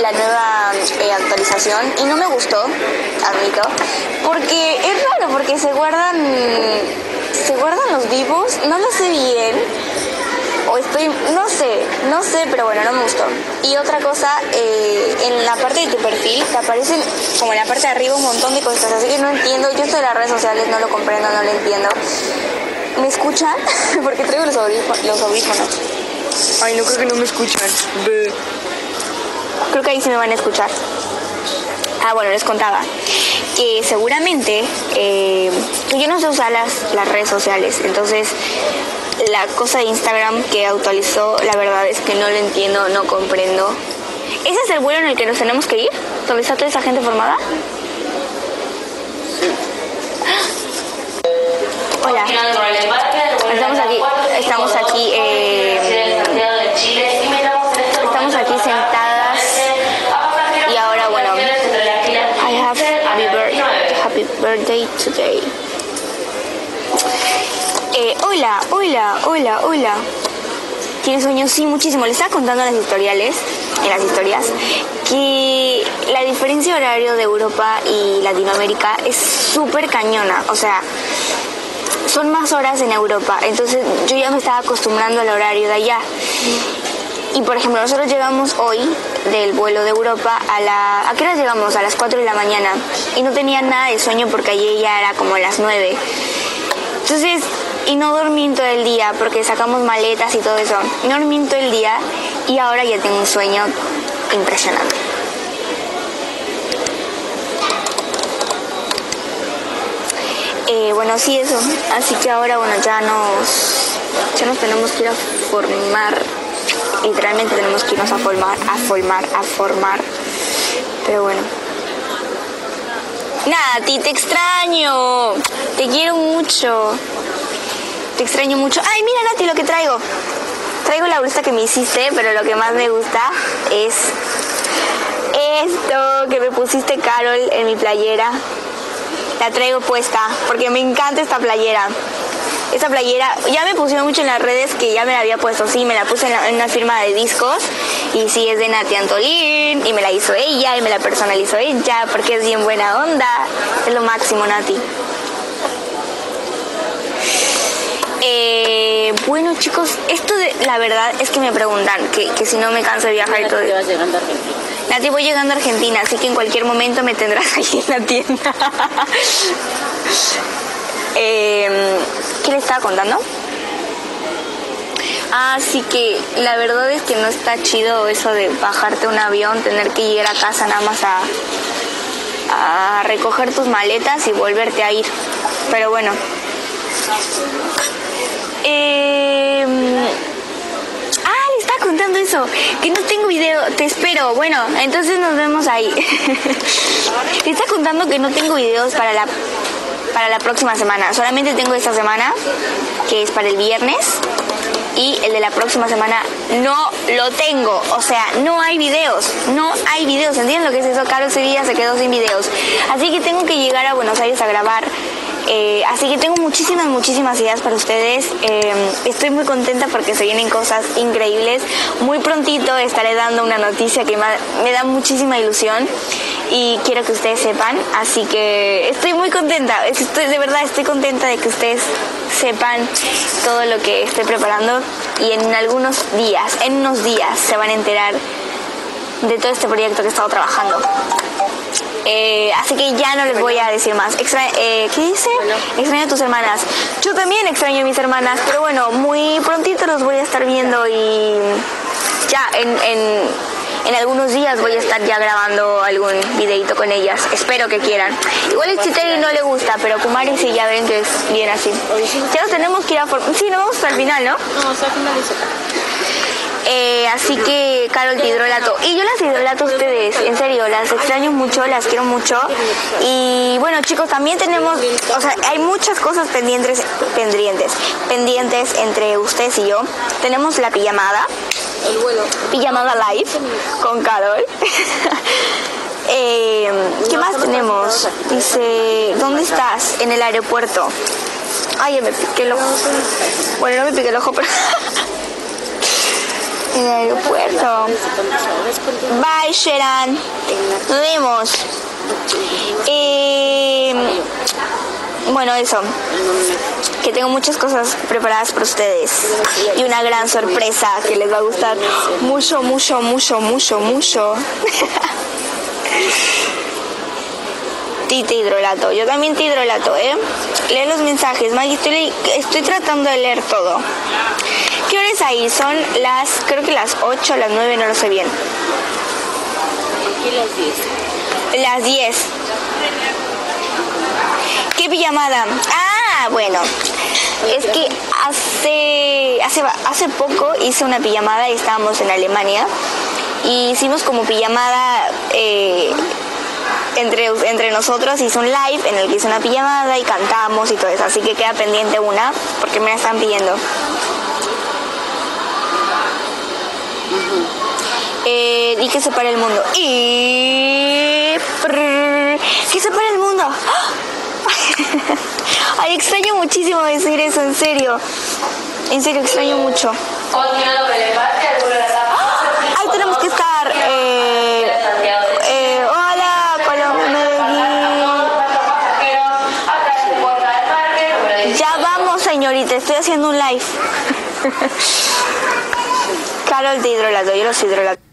la nueva eh, actualización y no me gustó, admito, porque es raro, porque se guardan, se guardan los vivos, no lo sé bien, o estoy, no sé, no sé, pero bueno, no me gustó. Y otra cosa, eh, en la parte de tu perfil te aparecen como en la parte de arriba un montón de cosas, así que no entiendo, yo estoy en las redes sociales, no lo comprendo, no lo entiendo. ¿Me escuchan? porque traigo los, los audífonos. Ay, no creo que no me escuchan. Creo que ahí sí me van a escuchar. Ah, bueno, les contaba que seguramente eh, yo no sé usar las, las redes sociales, entonces la cosa de Instagram que actualizó, la verdad es que no lo entiendo, no comprendo. ¿Ese es el vuelo en el que nos tenemos que ir? ¿Dónde está toda esa gente formada? Hola. Estamos aquí, estamos aquí, eh, birthday, today. Eh, hola, hola, hola, hola. ¿Tienes sueño? Sí, muchísimo. Le estaba contando en las historiales, en las historias, que la diferencia de horario de Europa y Latinoamérica es súper cañona. O sea, son más horas en Europa. Entonces yo ya me estaba acostumbrando al horario de allá. Y por ejemplo, nosotros llegamos hoy del vuelo de Europa a la... ¿A qué hora llegamos? A las 4 de la mañana. Y no tenía nada de sueño porque allí ya era como las 9. Entonces, y no dormí todo el día porque sacamos maletas y todo eso. No dormí todo el día y ahora ya tengo un sueño impresionante. Eh, bueno, sí, eso. Así que ahora, bueno, ya nos, ya nos tenemos que ir a formar. Literalmente tenemos que irnos a formar, a formar, a formar. Pero bueno. Nada, te extraño. Te quiero mucho. Te extraño mucho. Ay, mira, Nati, lo que traigo. Traigo la bolsa que me hiciste, pero lo que más me gusta es esto que me pusiste, Carol, en mi playera. La traigo puesta porque me encanta esta playera. Esta playera ya me pusieron mucho en las redes que ya me la había puesto. Sí, me la puse en, una firma de discos y sí es de Nati Antolín y me la hizo ella y me la personalizó ella porque es bien buena onda. Es lo máximo, Nati. Eh, bueno chicos, esto de, la verdad es que me preguntan que, que si no me canso de viajar y todo. Vas llegando. Nati, voy llegando a Argentina, así que en cualquier momento me tendrás ahí en la tienda. Eh, ¿Qué le estaba contando? Así que la verdad es que no está chido eso de bajarte un avión, tener que llegar a casa nada más a, a recoger tus maletas y volverte a ir. Pero bueno. Eh, Ah, le estaba contando eso, que no tengo video, te espero. Bueno, entonces nos vemos ahí. te está contando que no tengo videos para la para la próxima semana. Solamente tengo esta semana, que es para el viernes, y el de la próxima semana no lo tengo. O sea, no hay videos, no hay videos. ¿Entienden lo que es eso? Carol Sevilla se quedó sin videos. Así que tengo que llegar a Buenos Aires a grabar. Eh, así que tengo muchísimas, muchísimas ideas para ustedes. Eh, estoy muy contenta porque se vienen cosas increíbles. Muy prontito estaré dando una noticia que me, da muchísima ilusión y quiero que ustedes sepan. Así que estoy muy contenta. De verdad estoy contenta de que ustedes sepan todo lo que estoy preparando y en algunos días, en unos días se van a enterar de todo este proyecto que he estado trabajando. Eh, así que ya no les voy a decir más. Extra- eh, ¿Qué dice? Extraño a tus hermanas. Yo también extraño a mis hermanas, pero bueno, muy prontito los voy a estar viendo y ya en, en, en algunos días voy a estar ya grabando algún videito con ellas. Espero que quieran. Igual el Chiteri no le gusta, pero Kumari sí ya ven que es bien así. Ya nos tenemos que ir a... Sí, nos vamos hasta el final, ¿no? No, o sea, finaliza. Eh, así que, Carol, te idolato. Y yo las idolato a ustedes, en serio, las extraño mucho, las quiero mucho. Y bueno, chicos, también tenemos, o sea, hay muchas cosas pendientes, pendientes, pendientes entre ustedes y yo. Tenemos la pijamada, El vuelo. pijamada live con Carol. Eh, ¿Qué más tenemos? Dice, ¿dónde estás? En el aeropuerto. Ay, me piqué el ojo. Bueno, no me piqué el ojo, pero... En el aeropuerto. Bye, Sheran. Nos vemos. Eh, bueno, eso. Que tengo muchas cosas preparadas para ustedes. Y una gran sorpresa que les va a gustar mucho, mucho, mucho, mucho, mucho. ti te hidrolato. Yo también te hidrolato, ¿eh? Lee los mensajes, Maggie. Estoy, estoy tratando de leer todo. ¿Qué hora es ahí? Son las, creo que las 8, las 9, no lo sé bien. Aquí las 10. Las 10. ¿Qué pijamada? Ah, bueno. Es que hace, hace, hace poco hice una pijamada y estábamos en Alemania. Y hicimos como pijamada eh, entre, entre nosotros. Hice un live en el que hice una pijamada y cantamos y todo eso. Así que queda pendiente una porque me la están pidiendo. Eh, y que se pare el mundo. Y. que se pare el mundo. Ay, extraño muchísimo decir eso, en serio. En serio, extraño mucho. Ay, tenemos que estar. Eh, eh, hola, Colombia. Ya vamos, señorita, estoy haciendo un live. Carol te hidrolato, yo los hidrolato.